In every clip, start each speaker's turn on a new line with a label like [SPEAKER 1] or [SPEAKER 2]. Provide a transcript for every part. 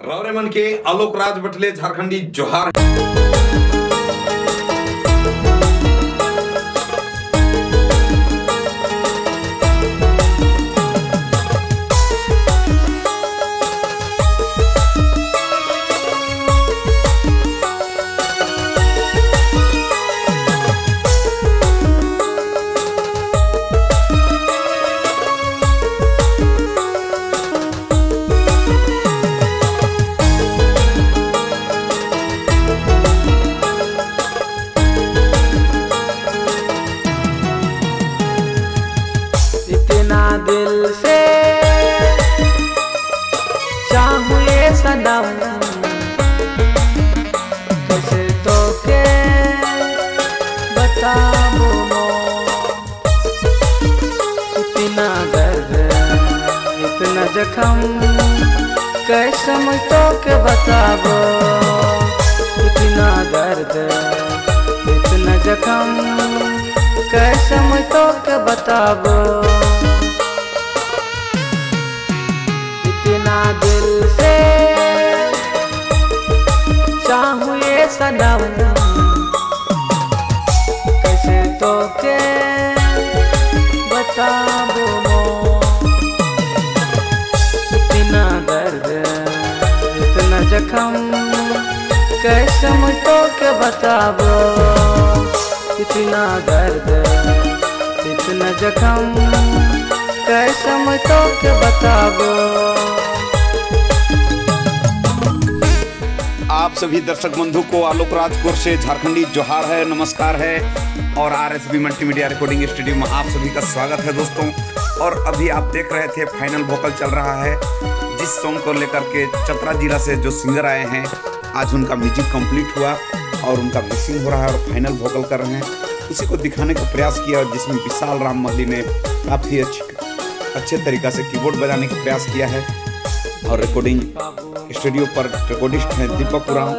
[SPEAKER 1] रौरे मन के आलोक राज बटले झारखंडी जोहार।
[SPEAKER 2] इतना जखम कैसे मुझ तो के बताबो, इतना दर्द, इतना जखम। कैसे मुझ तो के बताबो, इतना दिल से चाहूँ ये सनम। बताबो इतना दर्द इतना जखम। कैसे मुझ तो के बताबो।
[SPEAKER 1] आप सभी दर्शक बंधु को आलोक राजपुर से झारखंडी जोहार है, नमस्कार है। और R S B multimedia recording studio में आप सभी का स्वागत है दोस्तों। और अभी आप देख रहे थे फाइनल वोकल चल रहा है। जिस सॉन्ग को लेकर के चतरा जिला से जो सिंगर आए हैं, आज उनका म्यूज़िक कंप्लीट हुआ। और उनका मिक्सिंग हो रहा है और फाइनल वोकल कर रहे हैं। उसी को दिखाने का प्रयास किया जिसमें विशाल राम महली ने काफ़ी अच्छे अच्छे तरीका से कीबोर्ड बजाने का प्रयास किया है। और रिकॉर्डिंग स्टूडियो पर रिकॉर्डिस्ट हैं दीपक उराम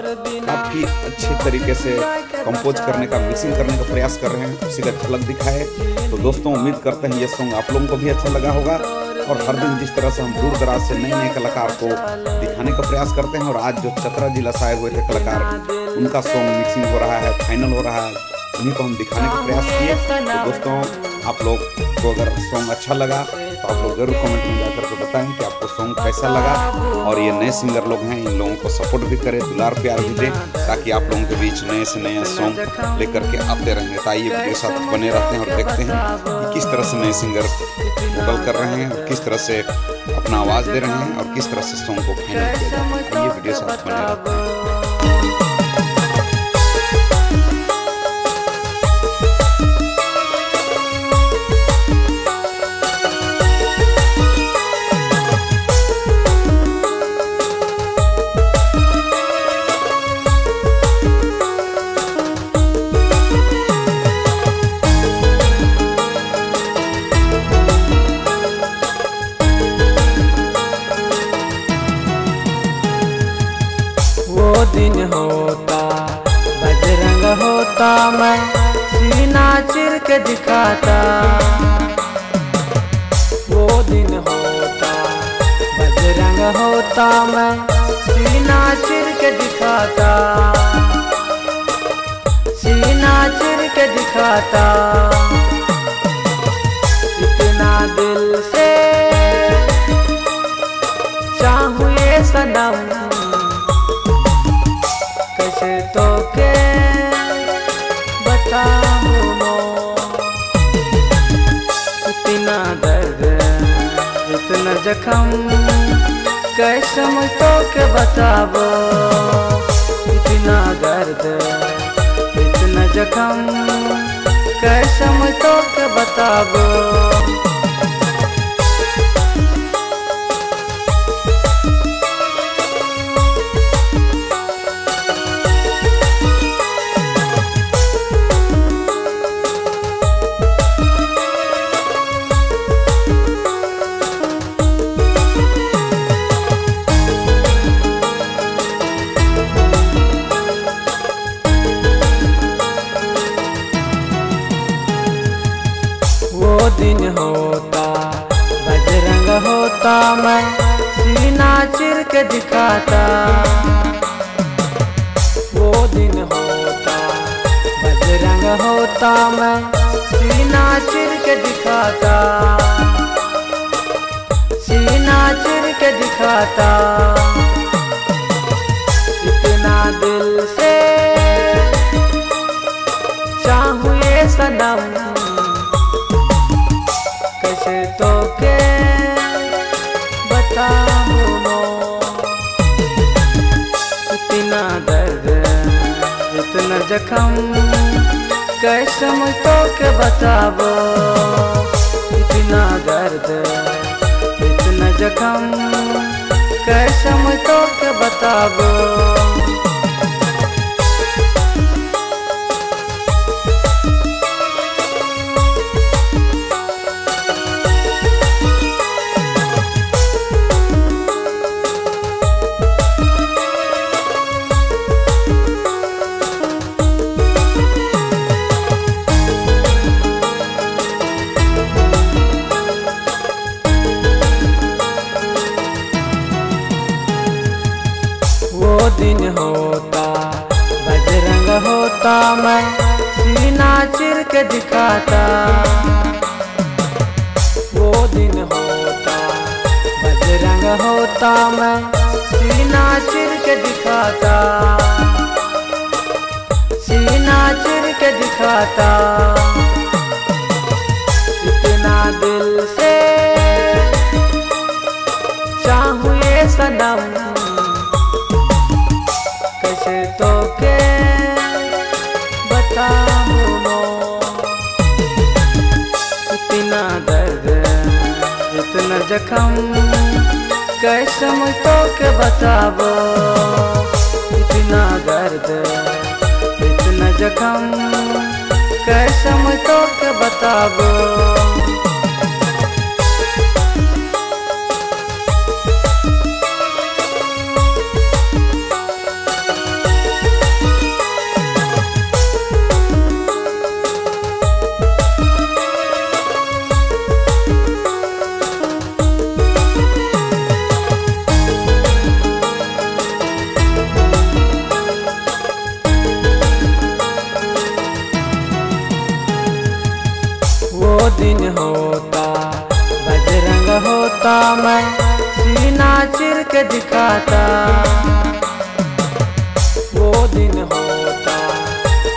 [SPEAKER 1] काफ़ी अच्छे तरीके से कंपोज करने का मिक्सिंग करने का प्रयास कर रहे हैं। उसी का झलक दिखाए। तो दोस्तों, उम्मीद करते हैं ये सॉन्ग आप लोगों को भी अच्छा लगा होगा। और हर दिन जिस तरह से हम दूर दराज से नए नए कलाकार को दिखाने का प्रयास करते हैं और आज जो चतरा जी लसाए हुए थे कलाकार, उनका सॉन्ग मिक्सिंग हो रहा है फाइनल हो रहा है, उन्हीं को हम दिखाने का प्रयास किए। तो दोस्तों आप लोग को अगर सॉन्ग अच्छा लगा तो आप लोग ज़रूर कमेंट में जाकर के बताएँ कि आपको सॉन्ग कैसा लगा। और ये नए सिंगर लोग हैं, इन लोगों को सपोर्ट भी करें, दुलार प्यार भी दें, ताकि आप लोगों के बीच नए से नए सॉन्ग लेकर के आते रहेंगे तो आइए वीडियो साथ बने रहते हैं और देखते हैं कि किस तरह से नए सिंगर वोकल कर रहे हैं, और किस तरह से अपना आवाज़ दे रहे हैं, और किस तरह से सॉन्ग को फाइनल किया जाए आइए वीडियो साथ बने रहते हैं।
[SPEAKER 2] दिन होता, बजरंग होता, मैं सीना चिर के दिखाता। वो दिन होता, बजरंग होता, मैं सीना चिर के दिखाता। सीना चिर के दिखाता। इतना दिल से चाहूँ ये सनम के बताबो इतना दर्द इतना जखम कैसे मैं तो के बताबो? के दिखाता। वो दिन होता, बजरंग होता, मैं सीना चिर के दिखाता। सीना चिर के दिखाता। इतना दिल से चाहूँ ये सनम जखम कैसे मुझ तो के बताबो? इतना दर्द, इतना जखम, कैसे मुझ तो के बताबो? चिर के दिखाता। वो दिन होता, बजरंग होता, मैं सीना चिर के दिखाता। सीना चिर के दिखाता। इतना दिल से जखम कैसे मुझ तो के बताबो? इतना दर्द, इतना जखम, कैसे मुझ तो के बताबो? चिर के दिखाता। वो दिन होता,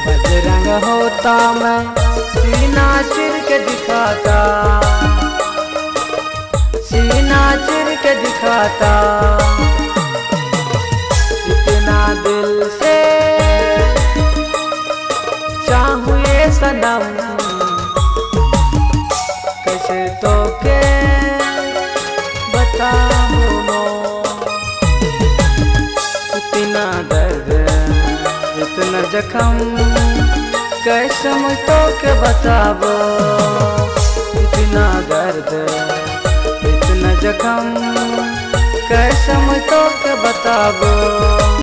[SPEAKER 2] बजरंग होता, मैं सीना चिर के दिखाता। सीना चिर के दिखाता। दर्द। इतना जखम कैसे मुझ तो के बताबो? इतना दर्द, इतना जखम कैसे मुझ तो के बताबो?